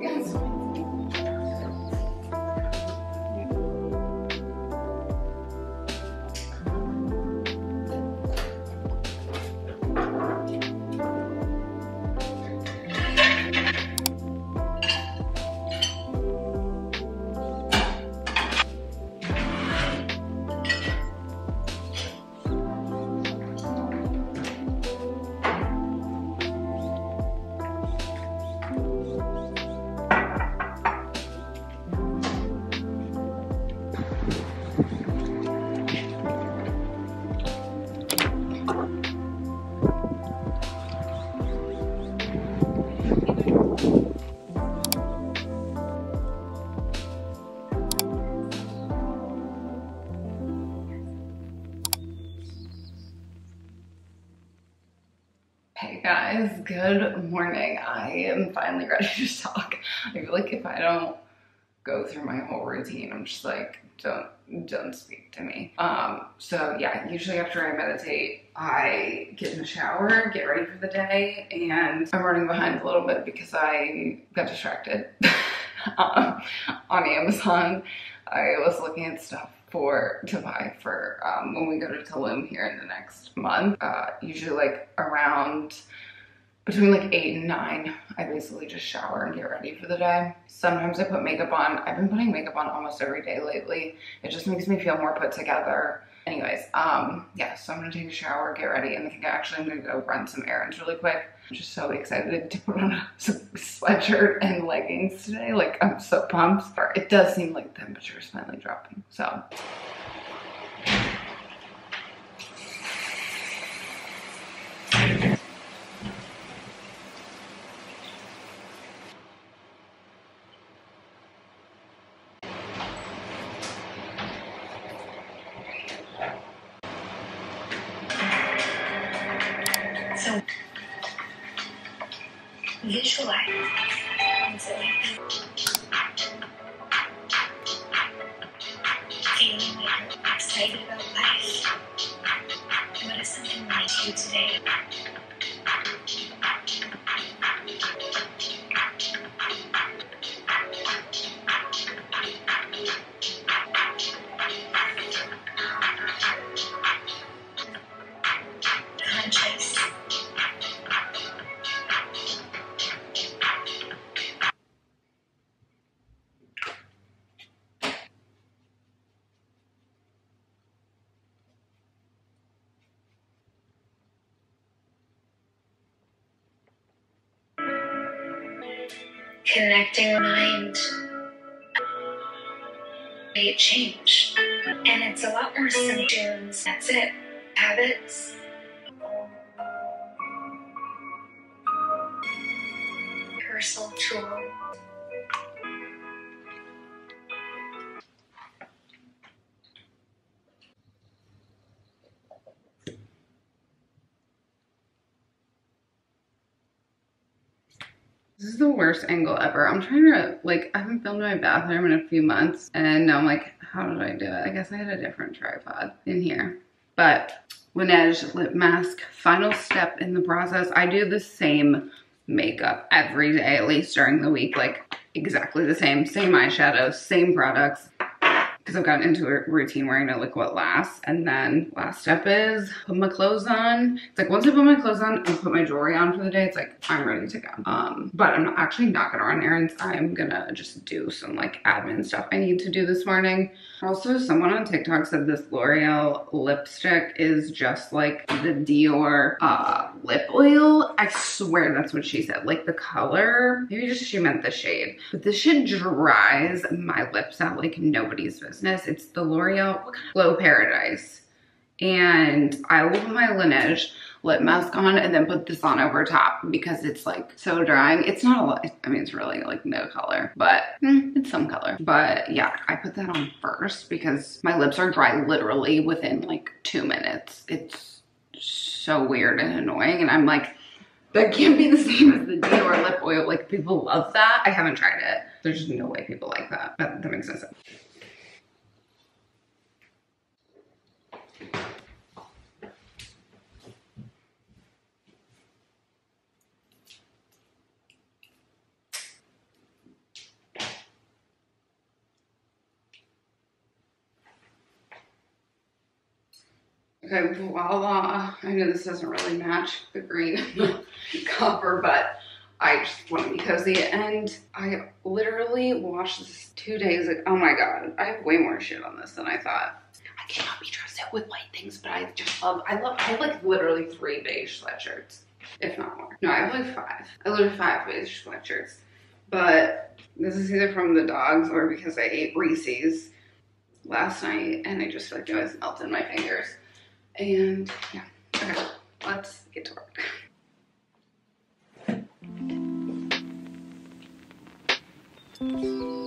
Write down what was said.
Hey good morning. I am finally ready to talk. I feel like if I don't go through my whole routine, I'm just like, don't don't speak to me. Um, so yeah, usually after I meditate, I get in the shower, get ready for the day, and I'm running behind a little bit because I got distracted um, on Amazon. I was looking at stuff for to buy for um, when we go to Tulum here in the next month. Uh, usually like around between like eight and nine, I basically just shower and get ready for the day. Sometimes I put makeup on. I've been putting makeup on almost every day lately. It just makes me feel more put together. Anyways, um, yeah, so I'm gonna take a shower, get ready, and I think actually I'm gonna go run some errands really quick. I'm just so excited to put on a sweatshirt and leggings today. Like I'm so pumped. It does seem like the temperature is finally dropping, so. So visualize feeling like you're excited about life. What is something like you today? Connecting mind. May change and it's a lot more symptoms that's it. Habits. Rehearsal tool This is the worst angle ever. I'm trying to, like, I haven't filmed my bathroom in a few months, and now I'm like, how did I do it? I guess I had a different tripod in here. But Laneige lip mask, final step in the process. I do the same makeup every day, at least during the week, like exactly the same, same eyeshadows, same products because I've gotten into a routine where I know like what lasts. And then last step is put my clothes on. It's like once I put my clothes on and put my jewelry on for the day, it's like I'm ready to go. Um, but I'm actually not gonna run errands. I'm gonna just do some like admin stuff I need to do this morning. Also, someone on TikTok said this L'Oreal lipstick is just like the Dior uh, lip oil. I swear that's what she said. Like the color, maybe just she meant the shade. But this shit dries my lips out like nobody's business. It's the L'Oreal Glow Paradise. And I will put my Laneige lip mask on and then put this on over top because it's like so drying. It's not a lot, I mean, it's really like no color, but mm, it's some color. But yeah, I put that on first because my lips are dry literally within like two minutes. It's so weird and annoying. And I'm like, that can't be the same as the Dior lip oil. Like people love that. I haven't tried it. There's just no way people like that. That, that makes no sense. Okay, voila. Uh, I know this doesn't really match the green copper, but I just want to be cozy. And I literally washed this two days ago. Oh my God, I have way more shit on this than I thought. Cannot be trusted with white things, but I just love, I love, I have like literally three beige sweatshirts, if not more. No, I have like five. I literally five beige sweatshirts. But this is either from the dogs or because I ate Reese's last night and I just feel like it was melted in my fingers. And yeah, okay, let's get to work.